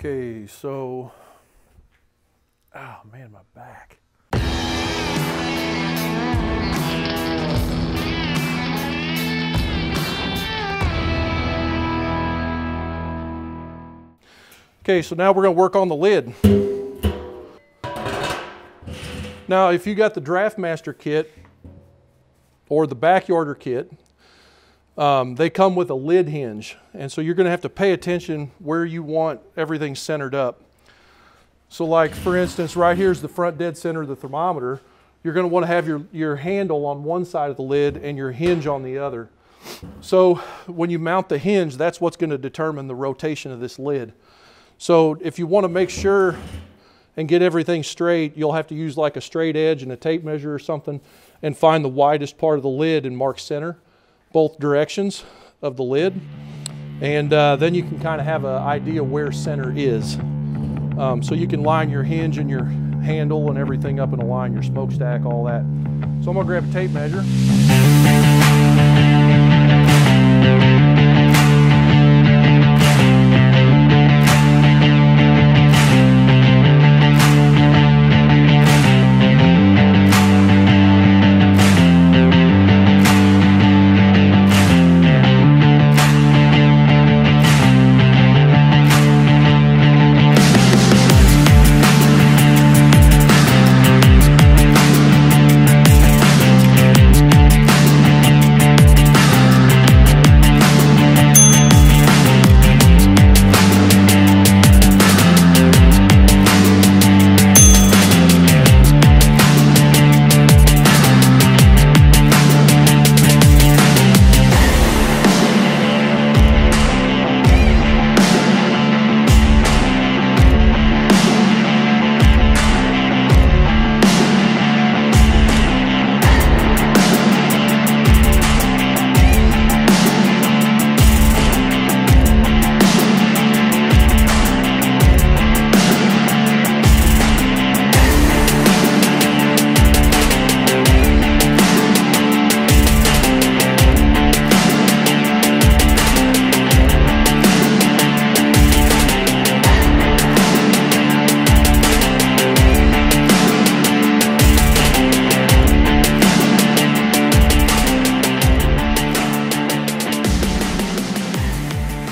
Okay, so, oh man, my back. Okay, so now we're gonna work on the lid. Now, if you got the DraftMaster kit or the Backyarder kit, um, they come with a lid hinge. And so you're gonna have to pay attention where you want everything centered up. So like for instance, right here's the front dead center of the thermometer. You're gonna wanna have your, your handle on one side of the lid and your hinge on the other. So when you mount the hinge, that's what's gonna determine the rotation of this lid. So if you wanna make sure and get everything straight, you'll have to use like a straight edge and a tape measure or something and find the widest part of the lid and mark center both directions of the lid. And uh, then you can kind of have an idea where center is. Um, so you can line your hinge and your handle and everything up in a line, your smokestack, all that. So I'm gonna grab a tape measure.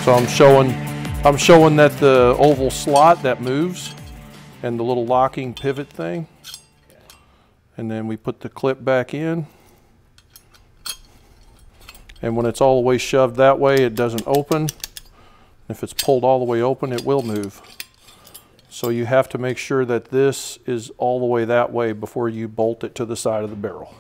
So I'm showing, I'm showing that the oval slot that moves and the little locking pivot thing. And then we put the clip back in. And when it's all the way shoved that way, it doesn't open. If it's pulled all the way open, it will move. So you have to make sure that this is all the way that way before you bolt it to the side of the barrel.